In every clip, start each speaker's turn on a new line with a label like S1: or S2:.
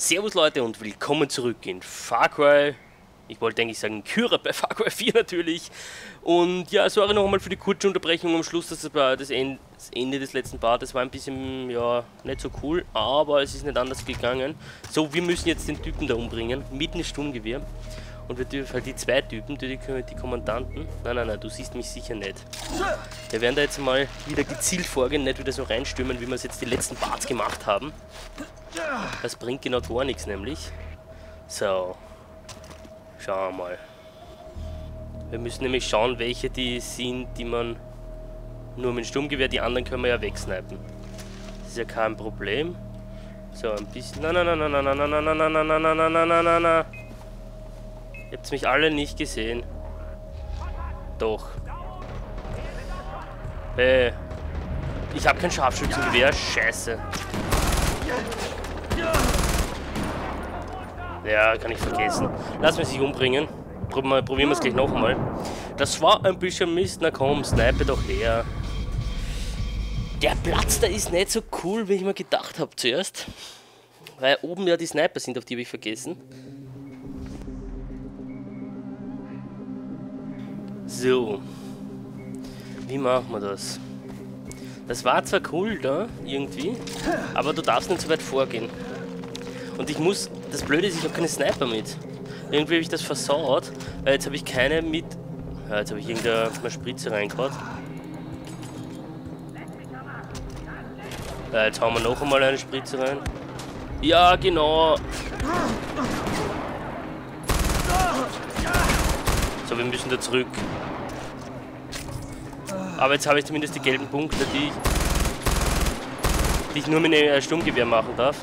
S1: Servus Leute und willkommen zurück in Far Cry. Ich wollte eigentlich sagen Kyra bei Far Cry 4 natürlich. Und ja, sorry noch einmal für die kurze Unterbrechung am Schluss, das, war das, Ende, des letzten Parts war ein bisschen, ja, nicht so cool, aber es ist nicht anders gegangen. So, wir müssen jetzt den Typen da umbringen, mit einem Sturmgewehr. Und wir dürfen halt die zwei Typen, die, die Kommandanten. Nein, nein, nein, du siehst mich sicher nicht. Wir werden da jetzt mal wieder gezielt vorgehen, nicht wieder so reinstürmen, wie wir es jetzt die letzten Parts gemacht haben. Das bringt genau gar nichts nämlich. So. Schauen wir mal. Wir müssen nämlich schauen, welche die sind, die man nur mit dem Sturmgewehr, die anderen können wir ja wegsnipen. Das ist ja kein Problem. So, ein bisschen... Nein, nein, nein, nein, nein, nein, nein, nein, nein, nein, nein, nein, nein, nein, nein, nein. Ihr habt mich alle nicht gesehen. Doch. Äh. Ich habe kein Scharfschützengewehr. Scheiße. Ja, kann ich vergessen. Lass mich sich umbringen. Probieren wir es gleich noch einmal. Das war ein bisschen Mist. Na komm, snipe doch her. Der Platz da ist nicht so cool, wie ich mir gedacht habe zuerst. Weil oben ja die Sniper sind, auf die habe ich vergessen. So. Wie machen wir das? Das war zwar cool da, irgendwie, aber du darfst nicht so weit vorgehen. Und ich muss, das Blöde ist, ich habe keine Sniper mit. Irgendwie habe ich das versaut, weil jetzt habe ich keine mit... Ja, jetzt habe ich irgendeine Spritze reingehauen. Ja, jetzt hauen wir noch einmal eine Spritze rein. Ja, genau. Wir müssen da zurück. Aber jetzt habe ich zumindest die gelben Punkte, die ich, die ich nur mit einem Sturmgewehr machen darf.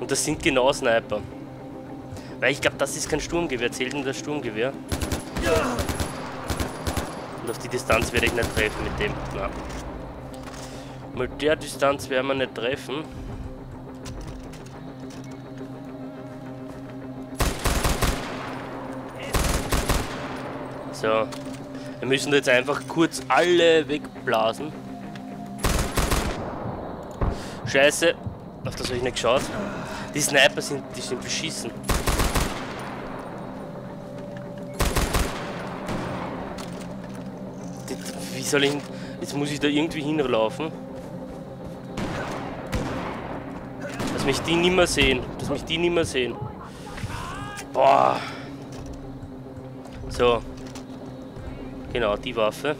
S1: Und das sind genau Sniper. Weil ich glaube, das ist kein Sturmgewehr, zählt nur das Sturmgewehr. Und auf die Distanz werde ich nicht treffen mit dem. Na. Mit der Distanz werden wir nicht treffen. So. Wir müssen jetzt einfach kurz alle wegblasen. Scheiße. Auf das habe ich nicht geschaut. Die Sniper sind, die sind beschissen. Wie soll ich... Jetzt muss ich da irgendwie hinlaufen. Dass mich die nicht mehr sehen. Dass mich die nicht mehr sehen. Boah. So. Genau, die Waffe.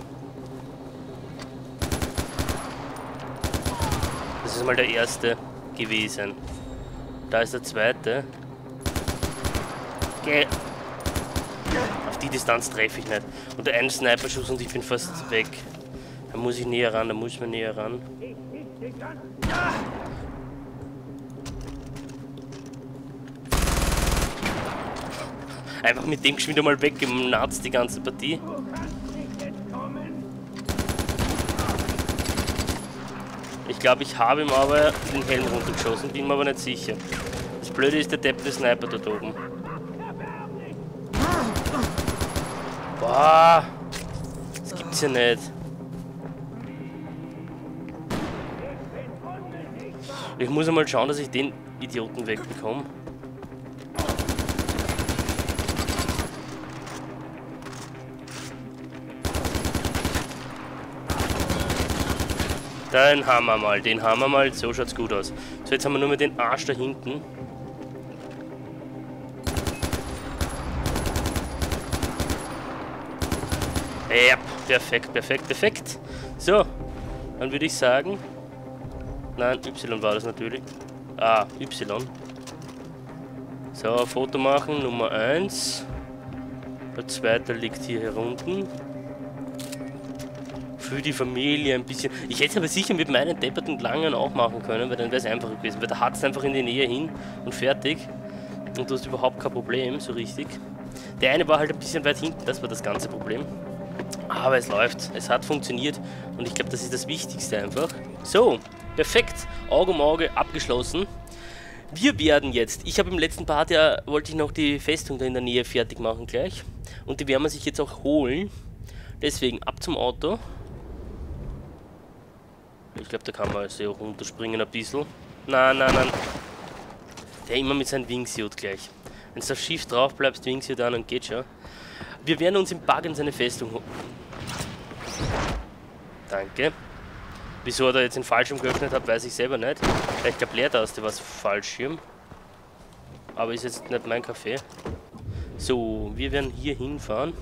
S1: Das ist mal der erste gewesen. Da ist der zweite. Geh. Auf die Distanz treffe ich nicht. Und eine Sniper-Schuss und ich bin fast weg. Da muss ich näher ran, da muss man näher ran. Einfach mit dem geschwind mal weg, die ganze Partie. Ich glaube, ich habe ihm aber den Helm runtergeschossen, bin mir aber nicht sicher. Das Blöde ist der Depp der Sniper dort oben. Boah! Das gibt's ja nicht. Ich muss einmal schauen, dass ich den Idioten wegbekomme. Den haben wir mal, den haben wir mal. So schaut's gut aus. So, jetzt haben wir nur mehr den Arsch da hinten. Ja, perfekt, perfekt, perfekt. So, dann würde ich sagen... Nein, Y war das natürlich. Ah, Y. So, Foto machen, Nummer 1. Der zweite liegt hier herunten für die Familie ein bisschen. Ich hätte es aber sicher mit meinen depperten Langen auch machen können, weil dann wäre es einfacher gewesen. Weil da hat es einfach in die Nähe hin und fertig. Und du hast überhaupt kein Problem, so richtig. Der eine war halt ein bisschen weit hinten, das war das ganze Problem. Aber es läuft, es hat funktioniert und ich glaube, das ist das Wichtigste einfach. So, perfekt, Auge um Auge abgeschlossen. Wir werden jetzt, ich habe im letzten Part ja, wollte ich noch die Festung da in der Nähe fertig machen gleich. Und die werden wir sich jetzt auch holen. Deswegen ab zum Auto. Ich glaube, da kann man sehr runterspringen ein bisschen. Nein, nein, nein. Der immer mit seinem Wingsuit gleich. Wenn du auf Schiff drauf bleibst, Wingsuit an und geht schon. Wir werden uns im Bug in seine Festung holen. Danke. Wieso er jetzt den Fallschirm geöffnet hat, weiß ich selber nicht. Vielleicht gab Leertaste was Fallschirm. Aber ist jetzt nicht mein Kaffee. So, wir werden hier hinfahren.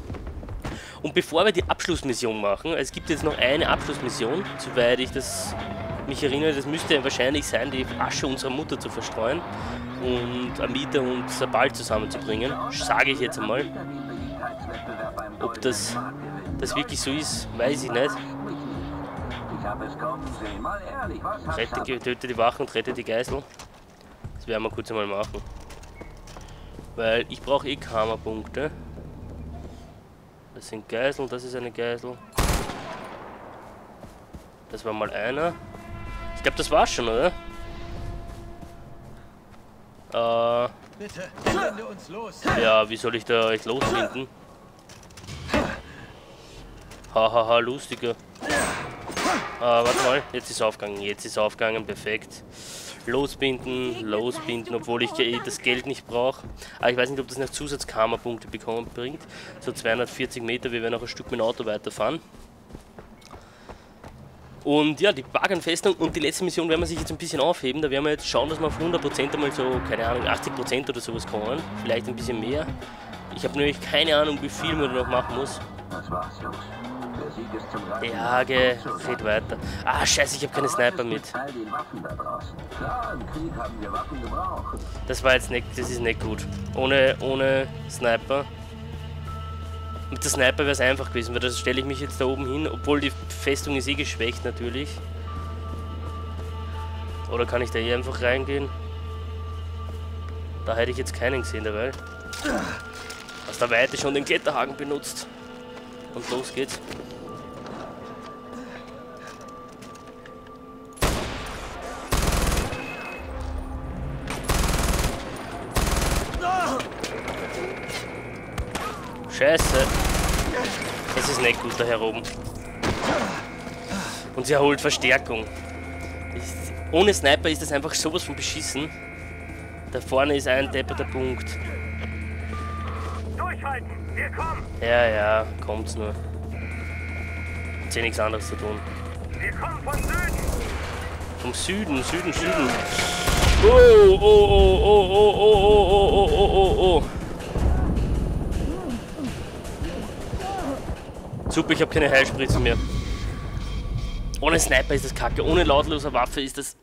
S1: Und bevor wir die Abschlussmission machen, es gibt jetzt noch eine Abschlussmission, soweit ich das mich erinnere, das müsste wahrscheinlich sein, die Asche unserer Mutter zu verstreuen und Amita und Sabal zusammenzubringen, sage ich jetzt einmal. Ob das, das wirklich so ist, weiß ich nicht. Rette, töte die Wachen und rette die Geisel. Das werden wir kurz einmal machen. Weil ich brauche eh Karma-Punkte. Das sind Geiseln, das ist eine Geisel. Das war mal einer. Ich glaube, das war's schon, oder? Äh. Bitte, uns los. Ja, wie soll ich da euch losfinden? Hahaha, ha, ha, lustiger. Ah, warte mal, jetzt ist aufgegangen, jetzt ist aufgegangen, perfekt. Losbinden, losbinden, obwohl ich eh das Geld nicht brauche. Aber ich weiß nicht, ob das noch Zusatzkarma-Punkte bekommen bringt. So 240 Meter, wir werden auch ein Stück mit dem Auto weiterfahren. Und ja, die Baganfestung und die letzte Mission werden wir sich jetzt ein bisschen aufheben. Da werden wir jetzt schauen, dass wir auf 100% einmal so, keine Ahnung, 80% oder sowas kommen. Vielleicht ein bisschen mehr. Ich habe nämlich keine Ahnung, wie viel man da noch machen muss. Das war's, Jungs. Geh, red weiter. Ah, scheiße, ich habe keine Sniper mit. Das war jetzt nicht, das ist nicht gut. Ohne, ohne Sniper. Mit der Sniper wäre es einfach gewesen, weil da stelle ich mich jetzt da oben hin, obwohl die Festung ist eh geschwächt natürlich. Oder kann ich da hier einfach reingehen? Da hätte ich jetzt keinen gesehen dabei. Aus der Weite schon den Kletterhaken benutzt. Und los geht's. Scheiße. Das ist nicht gut da hier oben. Und sie erholt Verstärkung. Ist, ohne Sniper ist das einfach sowas von beschissen. Da vorne ist ein depperter Punkt. Durchhalten, wir kommen! Ja, ja, kommt's nur. Hat eh nichts anderes zu tun. Wir kommen vom Süden! Vom Süden, Süden, Süden. Oh, oh, oh, oh, oh, oh, oh, oh, oh, oh, oh, Super, ich habe keine Heilspritzen mehr. Ohne Sniper ist das kacke. Ohne lautloser Waffe ist das...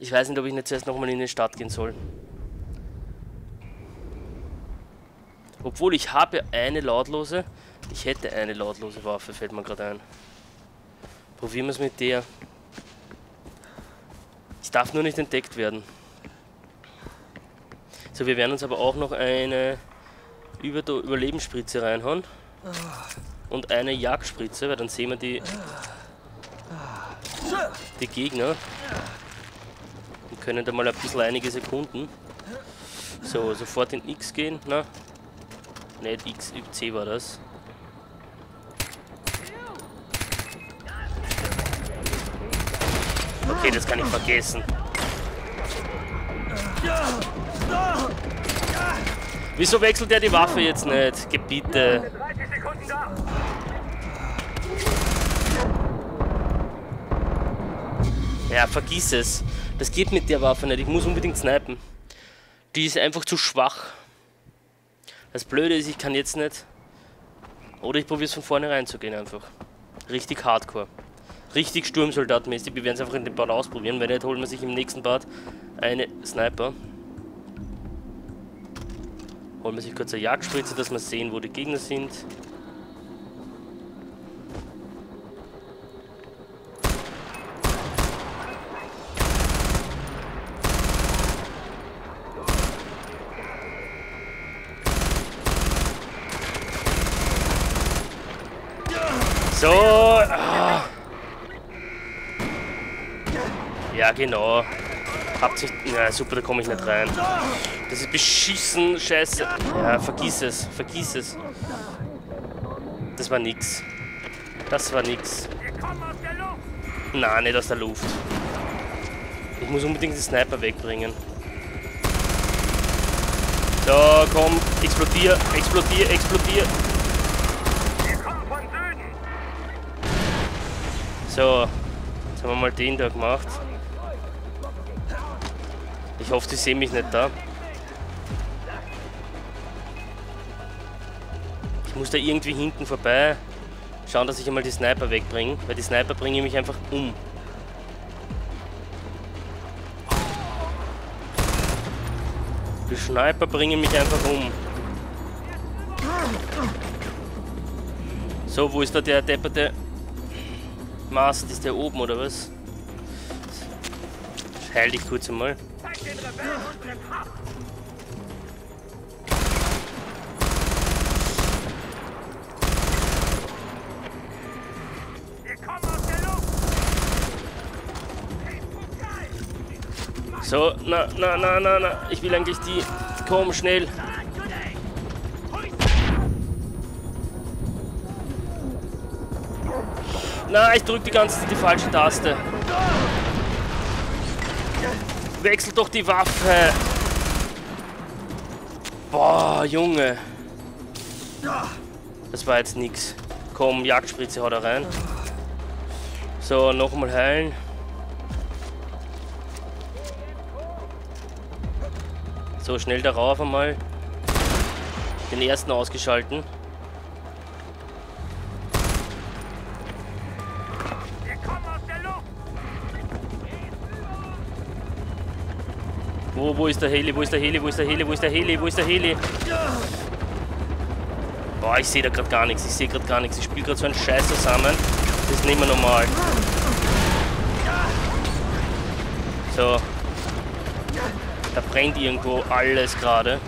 S1: Ich weiß nicht, ob ich nicht zuerst nochmal in die Stadt gehen soll. Obwohl ich habe eine lautlose. Ich hätte eine lautlose Waffe, fällt mir gerade ein. Probieren wir es mit der. Ich darf nur nicht entdeckt werden. So, wir werden uns aber auch noch eine über der Überlebensspritze reinhauen. Und eine Jagdspritze, weil dann sehen wir die, die Gegner. Und können da mal ein bisschen einige Sekunden. So, sofort in X gehen. Na, nicht X, C war das. Okay, das kann ich vergessen. Wieso wechselt er die Waffe jetzt nicht? Gebiete. Ja, vergiss es. Das geht mit der Waffe nicht. Ich muss unbedingt snipen. Die ist einfach zu schwach. Das Blöde ist, ich kann jetzt nicht... Oder ich probiere es von vornherein zu gehen einfach. Richtig hardcore. Richtig Sturmsoldatmäßig. Wir werden es einfach in dem Part ausprobieren, weil nicht holen wir sich im nächsten Part eine Sniper. Holen wir sich kurz eine Jagdspritze, dass wir sehen, wo die Gegner sind. So. Ah. Ja, genau. Sich. Ja, super, da komme ich nicht rein. Das ist beschissen, scheiße. Ja, vergiss es, vergiss es. Das war nix. Das war nix. Nein, nicht aus der Luft. Ich muss unbedingt den Sniper wegbringen. So, komm, explodier, explodier, explodier. So, jetzt haben wir mal den da gemacht. Ich hoffe, die sehen mich nicht da. Ich muss da irgendwie hinten vorbei schauen, dass ich einmal die Sniper wegbringe, weil die Sniper bringen mich einfach um. Die Sniper bringen mich einfach um. So, wo ist da der depperte Mast? Ist der oben oder was? Heil dich kurz einmal. So, na, na, na, na, na. Ich will eigentlich die. Komm, schnell. Na, ich drück die ganze Zeit die falsche Taste. Wechsel doch die Waffe. Boah, Junge. Das war jetzt nix. Komm, Jagdspritze haut da rein. So, nochmal heilen. So, schnell darauf einmal. Den ersten ausgeschalten. Wo, wo ist der Heli? Wo ist der Heli? Wo ist der Heli? Wo ist der Heli? Wo ist der Heli? Boah, ich sehe da gerade gar nichts. Ich sehe gerade gar nichts. Ich spiele gerade so einen Scheiß zusammen. Das ist nicht mehr normal. So, da brennt irgendwo alles gerade.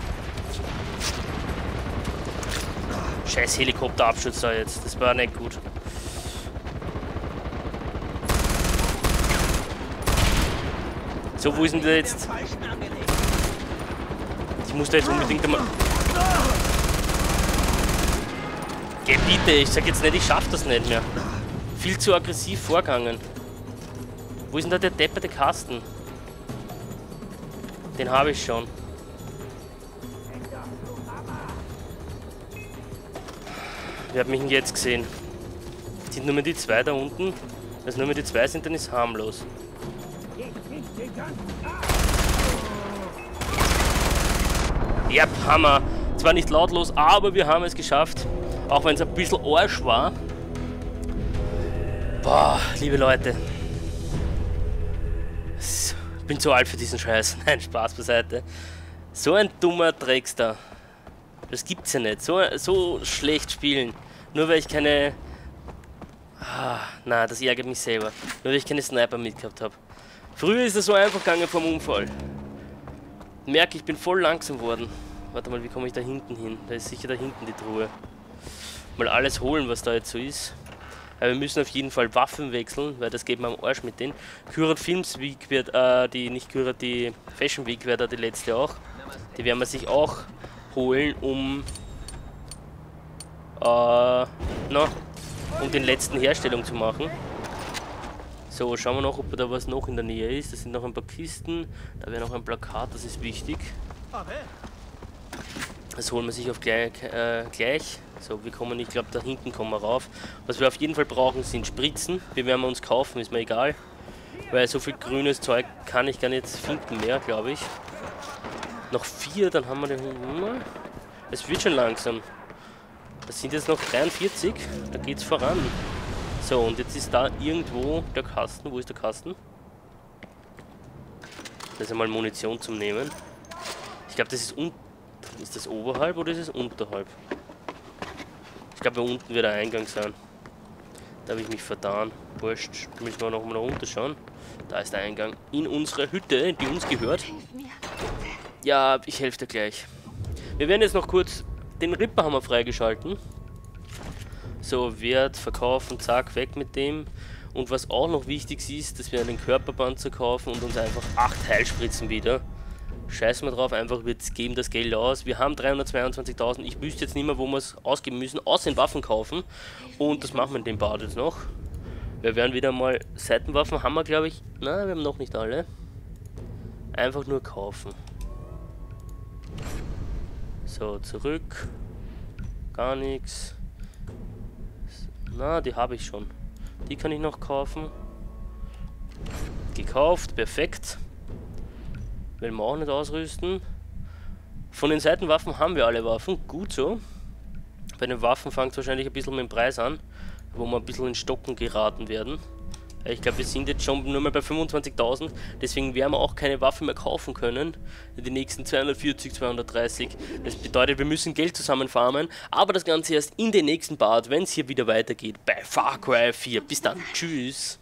S1: Scheiß Helikopterabschutz da jetzt. Das war nicht gut. So, wo ist denn der jetzt? Ich muss da jetzt unbedingt einmal... Geh bitte, ich sag jetzt nicht, ich schaff das nicht mehr. Viel zu aggressiv vorgegangen. Wo ist denn da der depperte Kasten? Den habe ich schon. Wer hat mich denn jetzt gesehen? Sind nur mehr die zwei da unten? Wenn nur mehr die zwei sind, dann ist harmlos. Ja, Hammer. Zwar nicht lautlos, aber wir haben es geschafft. Auch wenn es ein bisschen Arsch war. Boah, liebe Leute bin zu alt für diesen Scheiß. Nein, Spaß beiseite. So ein dummer Dreckster. Das gibt's ja nicht. So, so schlecht spielen. Nur weil ich keine... Ah, na, das ärgert mich selber. Nur weil ich keine Sniper mitgehabt habe. Früher ist es so einfach gegangen vom Unfall. Merke, ich bin voll langsam worden. Warte mal, wie komme ich da hinten hin? Da ist sicher da hinten die Truhe. Mal alles holen, was da jetzt so ist. Aber wir müssen auf jeden Fall Waffen wechseln, weil das geht mir am Arsch mit denen. Kyrat Films Week wird, äh, die, nicht Kyrat, die Fashion Week wird da die letzte auch. Die werden wir sich auch holen, um, äh, na, um den letzten Herstellung zu machen. So, schauen wir noch, ob da was noch in der Nähe ist. Das sind noch ein paar Kisten. Da wäre noch ein Plakat, das ist wichtig. Das holen wir sich auf gleich. Äh, gleich. So, wir kommen, ich glaube, da hinten kommen wir rauf. Was wir auf jeden Fall brauchen, sind Spritzen. Die werden wir uns kaufen, ist mir egal. Weil so viel grünes Zeug kann ich gar nicht finden mehr, glaube ich. Noch vier, dann haben wir den... Es wird schon langsam. Das sind jetzt noch 43, da geht's voran. So, und jetzt ist da irgendwo der Kasten. Wo ist der Kasten? Das ist einmal Munition zum Nehmen. Ich glaube, das ist un... Ist das oberhalb oder ist es unterhalb? Ich glaube, unten wird der Eingang sein. Da habe ich mich vertan. Wurscht, müssen wir noch mal runter schauen. Da ist der Eingang in unsere Hütte, die uns gehört. Ja, ich helfe dir gleich. Wir werden jetzt noch kurz den Ripperhammer freigeschalten. So, Wert, verkaufen, zack, weg mit dem. Und was auch noch wichtig ist, dass wir einen Körperpanzer kaufen und uns einfach 8 Heilspritzen wieder Scheißen wir drauf, einfach wir geben das Geld aus. Wir haben 322.000, ich wüsste jetzt nicht mehr, wo wir es ausgeben müssen, außer in Waffen kaufen. Und das machen wir in dem Bad jetzt noch. Wir werden wieder mal Seitenwaffen, haben wir glaube ich, na, wir haben noch nicht alle. Einfach nur kaufen. So, zurück. Gar nichts. Na, die habe ich schon. Die kann ich noch kaufen. Gekauft, perfekt. Will wir auch nicht ausrüsten. Von den Seitenwaffen haben wir alle Waffen, gut so. Bei den Waffen fängt es wahrscheinlich ein bisschen mit dem Preis an, wo wir ein bisschen in Stocken geraten werden. Ich glaube, wir sind jetzt schon nur mal bei 25.000, deswegen werden wir auch keine Waffe mehr kaufen können. Die nächsten 240, 230. Das bedeutet, wir müssen Geld zusammenfarmen, aber das Ganze erst in den nächsten Part, wenn es hier wieder weitergeht bei Far Cry 4. Bis dann, tschüss.